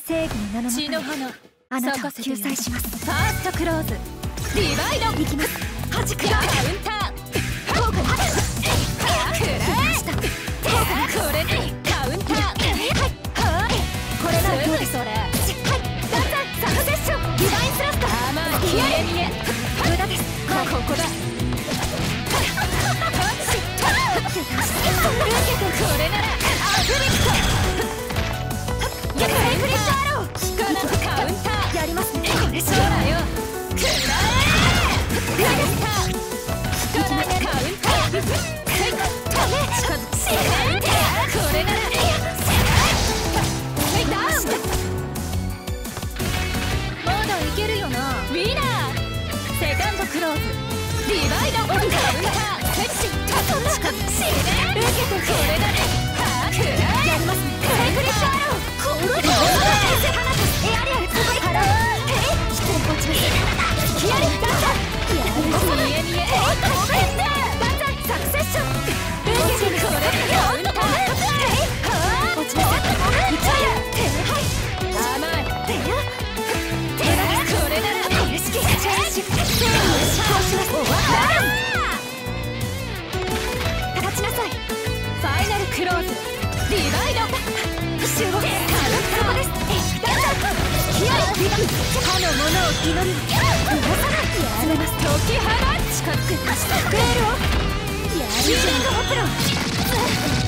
正義の名の血の花あなたを救済します。ファーストクローズ。リバイド。行きます。弾くカウンターズリバイドカウンターセクシー。タコ近づくしね受けてこれならはく。らえやりますね。サイクリッドア。ローコールクローズリバイド。集合カウンターですダンサーヒアリ歯のものを祈るうなさないやめます解き放ち近づくベールをやるじゃんホプロン